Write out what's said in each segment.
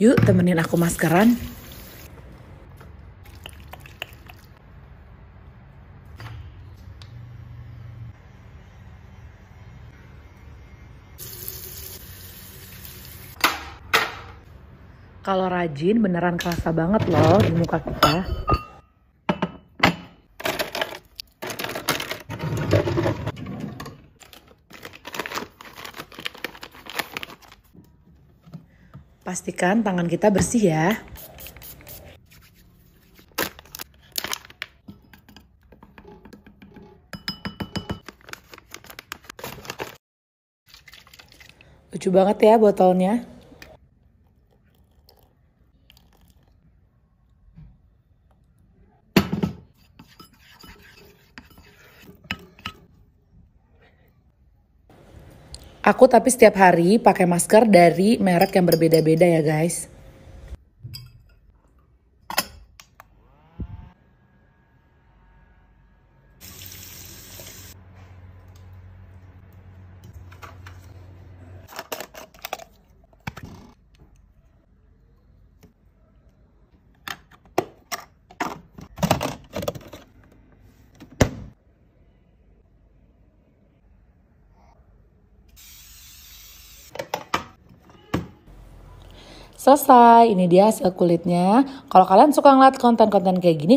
Yuk temenin aku maskeran. Kalau rajin beneran kerasa banget loh di muka kita. Pastikan tangan kita bersih ya. Lucu banget ya botolnya. Aku tapi setiap hari pakai masker dari merek yang berbeda-beda ya guys. Selesai, ini dia hasil kulitnya. Kalau kalian suka ngeliat konten-konten kayak gini,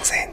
descansen.